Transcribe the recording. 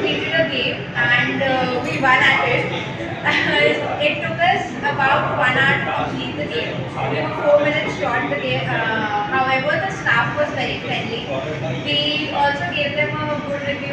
game and uh, we won at it. Uh, it took us about one hour to complete the game. We were four minutes short the game. Uh, however, the staff was very friendly. We also gave them a good review